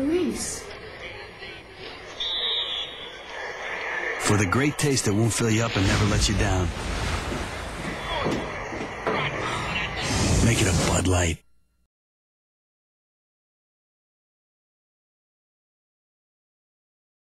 Luis. For the great taste that won't fill you up and never let you down. Make it a Bud Light.